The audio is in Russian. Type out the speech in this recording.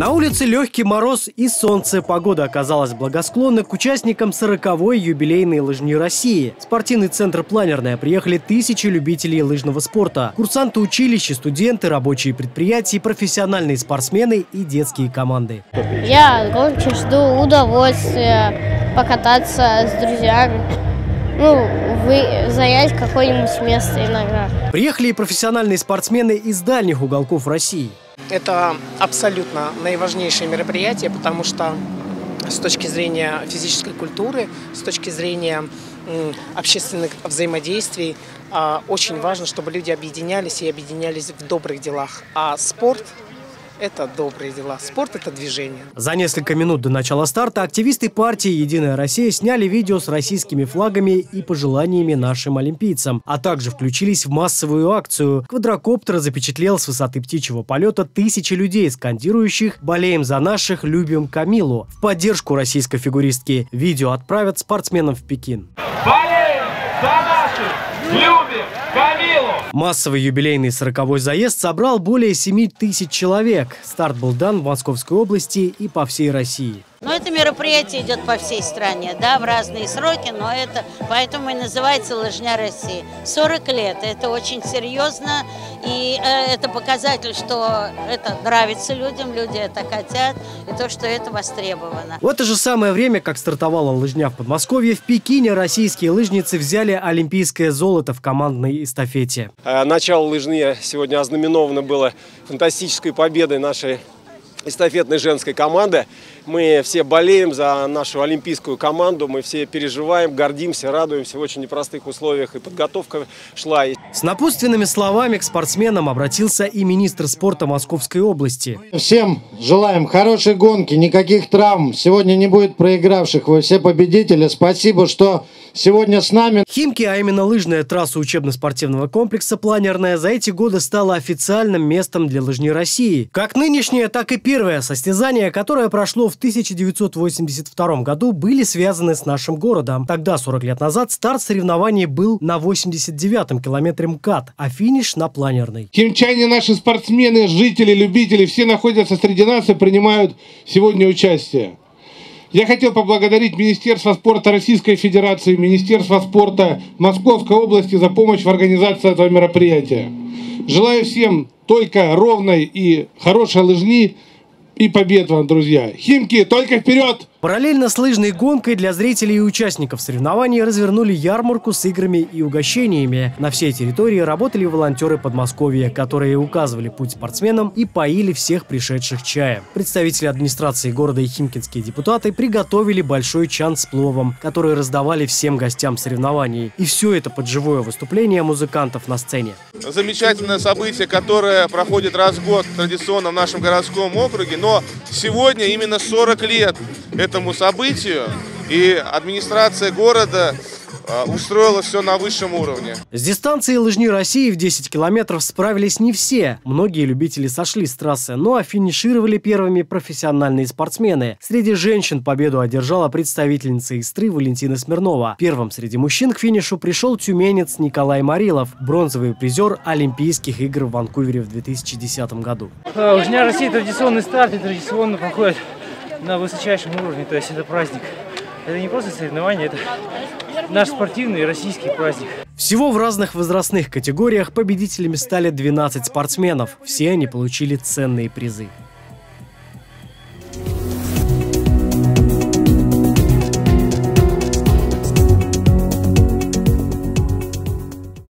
На улице легкий мороз и солнце. Погода оказалась благосклонна к участникам 40-й юбилейной лыжни России. В спортивный центр «Планерная» приехали тысячи любителей лыжного спорта. Курсанты училища, студенты, рабочие предприятия, профессиональные спортсмены и детские команды. Я гонки жду удовольствия покататься с друзьями. Ну, вы занять какое-нибудь место иногда. Приехали и профессиональные спортсмены из дальних уголков России. Это абсолютно наиважнейшее мероприятие, потому что с точки зрения физической культуры, с точки зрения общественных взаимодействий, а, очень важно, чтобы люди объединялись и объединялись в добрых делах. А спорт – это добрые дела. Спорт – это движение. За несколько минут до начала старта активисты партии «Единая Россия» сняли видео с российскими флагами и пожеланиями нашим олимпийцам, а также включились в массовую акцию. Квадрокоптер запечатлел с высоты птичьего полета тысячи людей, скандирующих «Болеем за наших, любим Камилу». В поддержку российской фигуристки видео отправят спортсменам в Пекин. Болеем за наших, любим Камилу! Массовый юбилейный 40-й заезд собрал более 7 тысяч человек. Старт был дан в Московской области и по всей России. Но это мероприятие идет по всей стране, да, в разные сроки, но это поэтому и называется «Лыжня России». 40 лет, это очень серьезно, и э, это показатель, что это нравится людям, люди это хотят, и то, что это востребовано. В это же самое время, как стартовала лыжня в Подмосковье, в Пекине российские лыжницы взяли олимпийское золото в командной эстафете. Э, Начало лыжни сегодня ознаменовано было фантастической победой нашей эстафетной женской команды. Мы все болеем за нашу олимпийскую команду, мы все переживаем, гордимся, радуемся в очень непростых условиях. И подготовка шла. С напутственными словами к спортсменам обратился и министр спорта Московской области. Всем желаем хорошей гонки, никаких травм. Сегодня не будет проигравших, вы все победители. Спасибо, что сегодня с нами. Химки, а именно лыжная трасса учебно-спортивного комплекса «Планерная» за эти годы стала официальным местом для лыжни России. Как нынешнее, так и первое состязание, которое прошло в 1982 году, были связаны с нашим городом. Тогда, 40 лет назад, старт соревнований был на 89-м километре МКАД, а финиш на Планерной. Химчане, наши спортсмены, жители, любители, все находятся среди нас и принимают сегодня участие. Я хотел поблагодарить Министерство спорта Российской Федерации, Министерство спорта Московской области за помощь в организации этого мероприятия. Желаю всем только ровной и хорошей лыжни и побед вам, друзья. Химки, только вперед! Параллельно с лыжной гонкой для зрителей и участников соревнований развернули ярмарку с играми и угощениями. На всей территории работали волонтеры Подмосковья, которые указывали путь спортсменам и поили всех пришедших чаем. Представители администрации города и химкинские депутаты приготовили большой чан с пловом, который раздавали всем гостям соревнований. И все это под живое выступление музыкантов на сцене. Замечательное событие, которое проходит раз в год традиционно в нашем городском округе, но сегодня именно 40 лет этому событию, и администрация города а, устроила все на высшем уровне. С дистанцией лыжни России в 10 километров справились не все. Многие любители сошли с трассы, ну а финишировали первыми профессиональные спортсмены. Среди женщин победу одержала представительница Истры Валентина Смирнова. Первым среди мужчин к финишу пришел тюменец Николай Марилов, бронзовый призер Олимпийских игр в Ванкувере в 2010 году. Лыжня России традиционный старт и традиционно проходит на высочайшем уровне, то есть это праздник. Это не просто соревнование, это наш спортивный российский праздник. Всего в разных возрастных категориях победителями стали 12 спортсменов. Все они получили ценные призы.